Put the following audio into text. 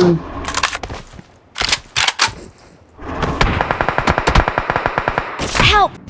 them. Help!